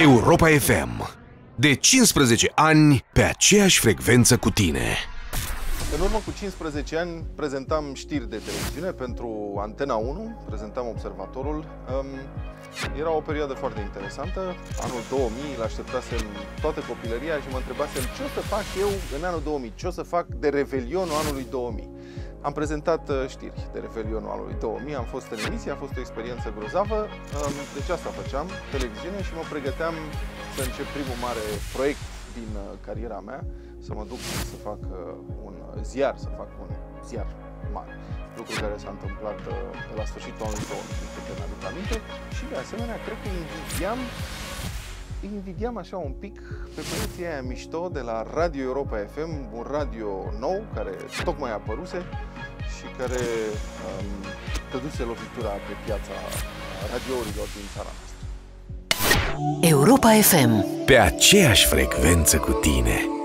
Europa FM. De 15 ani pe aceeași frecvență cu tine. În urmă cu 15 ani prezentam știri de televiziune pentru Antena 1, prezentam Observatorul. Um, era o perioadă foarte interesantă. Anul 2000 l așteptasem toată copilăria și mă întrebasem ce o să fac eu în anul 2000, ce o să fac de revelionul anului 2000. Am prezentat uh, știri de revelionul anului 2000, am fost în emisie, a fost o experiență grozavă, um, deci asta făceam, televiziune și mă pregăteam să încep primul mare proiect din uh, cariera mea, să mă duc să fac uh, un ziar, să fac un ziar mare. Lucru care s-a întâmplat la sfârșitul anului 2000, din câte mi-aduc aminte, și de asemenea cred că invidiam invidiam așa un pic pe băieții aia mișto de la Radio Europa FM, un radio nou care tocmai apăruse și care um, dăduse lovitura pe piața radiourilor din țara noastră. Europa FM. Pe aceeași frecvență cu tine.